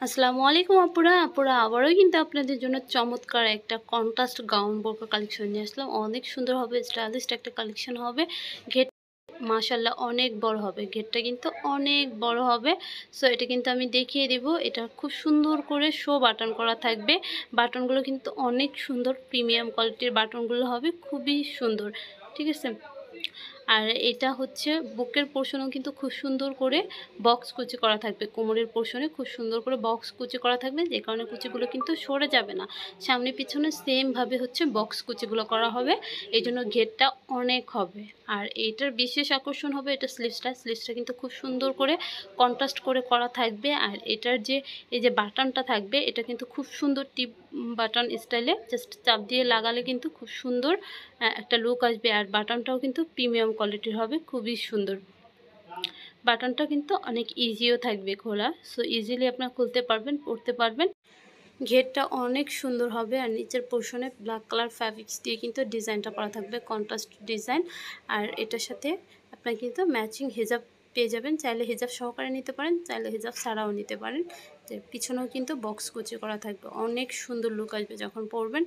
আসসালামু আলাইকুম আপুরা। আপুরা আবারও কিন্তু আপনাদের জন্য চমৎকার একটা কন্ট্রাস্ট গাউন বোরকা কালেকশন নিয়ে আসলাম। অনেক সুন্দর হবে স্টাইলিস্ট একটা কালেকশন হবে। ঘেট মাশাল্লাহ অনেক বড় হবে। ঘেরটা কিন্তু অনেক বড় হবে। সো এটা কিন্তু আমি দেখিয়ে দিব। এটা খুব সুন্দর করে শো বাটন করা থাকবে। বাটনগুলো কিন্তু অনেক সুন্দর প্রিমিয়াম কোয়ালিটির বাটনগুলো হবে। খুবই সুন্দর। ঠিক আছে? আর এটা হচ্ছে বুকের পোর্শনও কিন্তু খুব সুন্দর করে বক্স কুচি করা থাকবে। কোমরের পোর্শনে খুব সুন্দর করে বক্স কুচি করা থাকবে, যে কারণে কুচিগুলো কিন্তু সরে যাবে না। সামনে পিছনে সেমভাবে হচ্ছে বক্স কুচিগুলো করা হবে এই জন্য ঘেরটা অনেক হবে। আর এইটার বিশেষ আকর্ষণ হবে এটা স্লিভসটা স্লিভসটা কিন্তু খুব সুন্দর করে কন্ট্রাস্ট করে করা থাকবে। আর এটার যে, এই যে বাটনটা থাকবে, এটা কিন্তু খুব সুন্দর টিপ বাটন স্টাইলে জাস্ট চাপ দিয়ে লাগালে কিন্তু খুব সুন্দর একটা লুক আসবে। আর বাটনটাও কিন্তু প্রিমিয়াম কোয়ালিটির হবে, খুবই সুন্দর। বাটনটা কিন্তু অনেক ইজিও থাকবে খোলা সো ইজিলি আপনার খুলতে পারবেন, পড়তে পারবেন। ঘেরটা অনেক সুন্দর হবে আর নিচের পোর্শনে ব্ল্যাক কালার ফ্যাব্রিক্স দিয়ে কিন্তু ডিজাইনটা করা থাকবে কন্ট্রাস্ট ডিজাইন আর এটার সাথে আপনার কিন্তু ম্যাচিং হেজাব পেয়ে যাবেন, চাইলে হিজাব সহকারে নিতে পারেন, চাইলে হিজাব ছাড়াও নিতে পারেন। পিছনেও কিন্তু বক্স কুচি করা থাকবে। অনেক সুন্দর লুক আসবে। যখন পরবেন,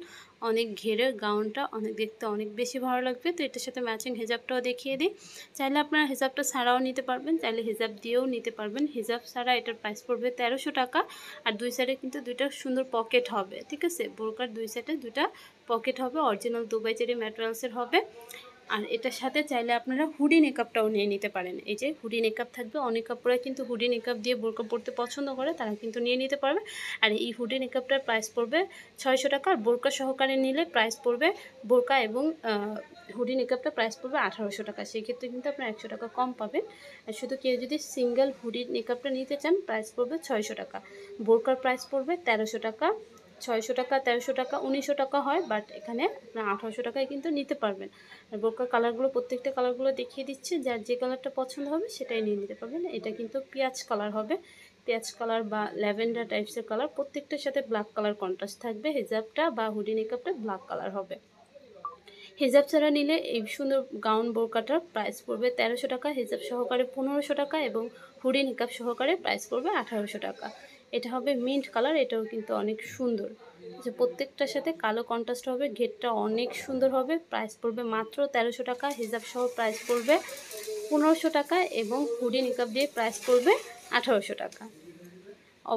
অনেক ঘেরে গাউনটা অনেক দেখতে অনেক বেশি ভালো লাগবে। তো এটার সাথে ম্যাচিং হিজাবটাও দেখিয়ে দিই। চাইলে আপনারা হিজাবটা ছাড়াও নিতে পারবেন, চাইলে হিজাব দিয়েও নিতে পারবেন। হিজাব ছাড়া এটার প্রাইস পড়বে তেরোশো টাকা। আর দুই সাইডে কিন্তু দুইটা সুন্দর পকেট হবে, ঠিক আছে? বোরকার দুই সাইডে দুইটা পকেট হবে। অরিজিনাল দুবাই চেরি ম্যাটেরিয়ালসের হবে। আর এটার সাথে চাইলে আপনারা হুডি মেকআপটাও নিয়ে নিতে পারেন। এই যে হুডি মেকআপ থাকবে, অনেক কাপড়রা কিন্তু হুডি মেকআপ দিয়ে বোরকা পরতে পছন্দ করে, তারা কিন্তু নিয়ে নিতে পারবে। আর এই হুডি মেকআপটার প্রাইস পড়বে ছয়শো টাকা, আর বোরকা সহকারে নিলে প্রাইস পড়বে বোরকা এবং হুডি মেকআপটা প্রাইস পড়বে আঠারোশো টাকা। সেক্ষেত্রে কিন্তু আপনার একশো টাকা কম পাবেন। আর শুধু কেউ যদি সিঙ্গেল হুডি মেকআপটা নিতে চান প্রাইস পড়বে ছয়শো টাকা। বোরকার প্রাইস পড়বে তেরোশো টাকা ছয়শো টাকা, তেরোশো টাকা, উনিশশো টাকা হয় বাট এখানে আপনার আঠারোশো টাকায় কিন্তু নিতে পারবেন। আর বোরকার কালারগুলো, প্রত্যেকটা কালারগুলো দেখিয়ে দিচ্ছে, যার যে কালারটা পছন্দ হবে সেটাই নিয়ে নিতে পারবেন। এটা কিন্তু পেঁয়াজ কালার হবে। পেঁয়াজ কালার বা ল্যাভেন্ডার টাইপসের কালার, প্রত্যেকটার সাথে ব্ল্যাক কালার কন্ট্রাস্ট থাকবে, হেজাবটা বা হুডি মেকআপটা ব্ল্যাক কালার হবে। হেজাব ছাড়া নিলে এই সুন্দর গাউন বোরকাটার প্রাইস পড়বে তেরোশো টাকা, হেজাব সহকারে পনেরোশো টাকা এবং হুডি নিকাপ সহকারে প্রাইস পড়বে আঠারোশো টাকা। এটা হবে মিন্ট কালার এটাও কিন্তু অনেক সুন্দর। যে প্রত্যেকটার সাথে কালো কন্ট্রাস্ট হবে, ঘেরটা অনেক সুন্দর হবে প্রাইস পড়বে মাত্র তেরোশো টাকা হিসাব সহ প্রাইস পড়বে পনেরোশো টাকা এবং হুডি নিকাপ দিয়ে প্রাইস পড়বে আঠারোশো টাকা।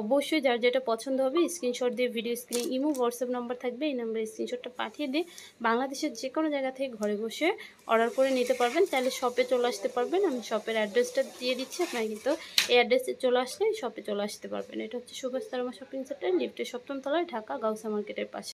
অবশ্যই যার যেটা পছন্দ হবে স্ক্রিনশট দিয়ে ভিডিও স্ক্রিনে ইমো হোয়াটসঅ্যাপ নাম্বার থাকবে, এই নাম্বারে স্ক্রিনশটটা পাঠিয়ে দিয়ে বাংলাদেশের যে কোনো জায়গা থেকে ঘরে বসে অর্ডার করে নিতে পারবেন। তাহলে শপে চলে আসতে পারবেন। আমি শপের অ্যাড্রেসটা দিয়ে দিচ্ছি। আপনার কিন্তু এই অ্যাড্রেসে চলে আসলে শপে চলে আসতে পারবেন। এটা হচ্ছে সুভাষ শপিং সেন্টার লিফটের সপ্তম তলায়, ঢাকা, গাউসা মার্কেটের পাশে।